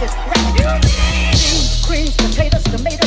Beans, greens, potatoes, tomatoes.